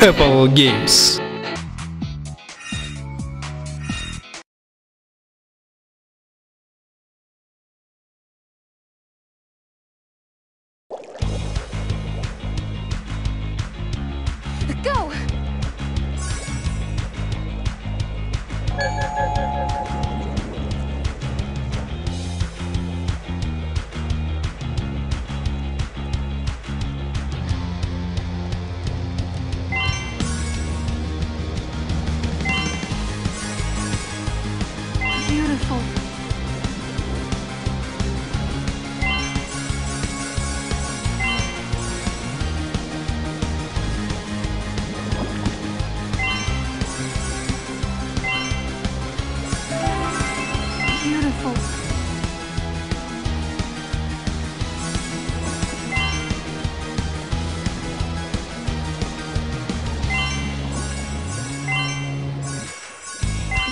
Apple Games. Beautiful.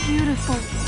Beautiful.